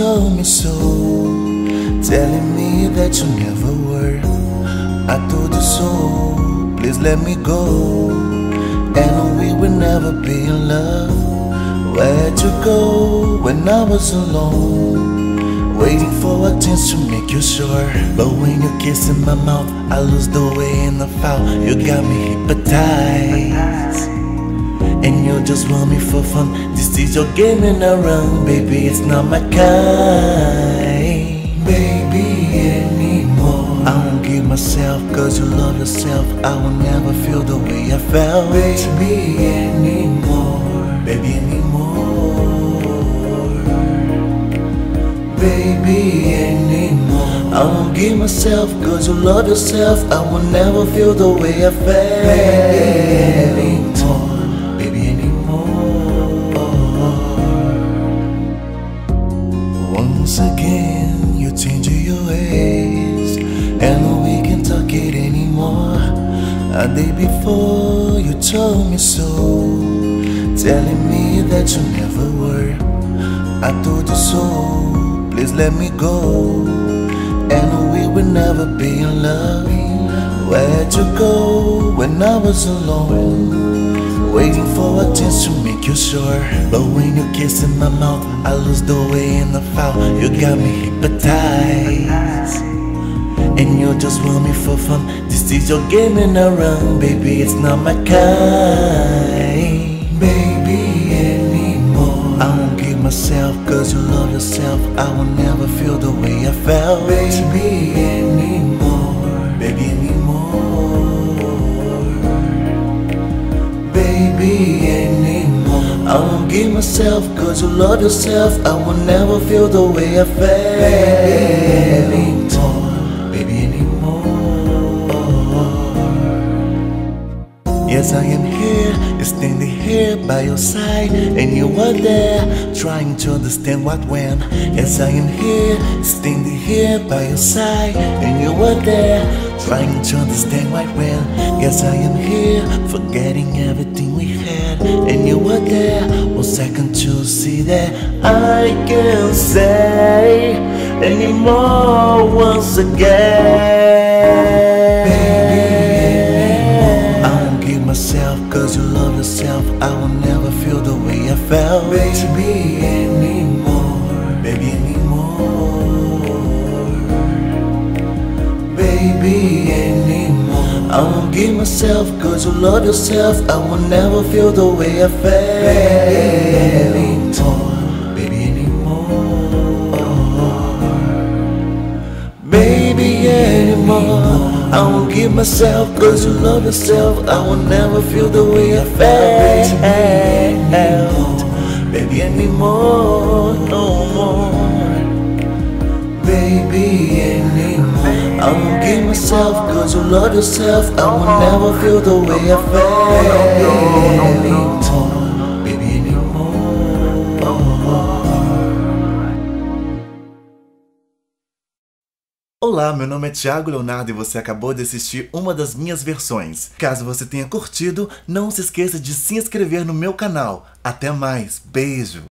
told me so. Telling me that you never were. I told you so. Please let me go. And we will never be in love. Where'd you go when I was alone? Waiting for a chance to make you sure. But when you kiss in my mouth, I lose the way in the foul. You got me hypnotized. And you just want me for fun. This is your game and around, baby. It's not my kind. Baby, anymore. I won't give myself, cause you love yourself. I will never feel the way I felt. Baby, anymore. Baby, anymore. Baby, anymore. I won't give myself, cause you love yourself. I will never feel the way I felt. Baby, anymore. Once again, you change your ways, and we can't talk it anymore. A day before, you told me so, telling me that you never were. I told you so, please let me go, and we will never be in love. Where'd you go when I was alone? Waiting for a chance to make you sure. But when you kiss in my mouth, I lose the way in the foul. You got me hypnotized. And you just want me for fun. This is your game and around, baby. It's not my kind. Baby, anymore. I won't give myself, cause you love yourself. I will never feel the way I felt. Baby, Baby, anymore. I won't give myself, cause you love yourself. I will never feel the way I felt. Baby, anymore. Baby, anymore. Yes, I am here, standing here by your side, and you were there, trying to understand what went. Yes, I am here, standing here by your side, and you were there, trying to understand what went. Yes, I am here, forgetting everything we had, and you were there, one second to see that I can't say anymore once again. Baby, I won't give myself, cause you love yourself. I will never feel the way I felt. Baby, anymore. Baby, anymore. Baby, anymore. I won't give myself, cause you love yourself. I will never feel the way I felt. Baby, anymore. Baby, anymore. Baby, anymore. I won't give myself, cause you love yourself. I will never feel the way I felt. Baby, anymore, no more. Anymore. I won't give myself, cause you love yourself. I will never feel the way I felt. Anymore. Olá, meu nome é Thiago Leonardo e você acabou de assistir uma das minhas versões. Caso você tenha curtido, não se esqueça de se inscrever no meu canal. Até mais, beijo!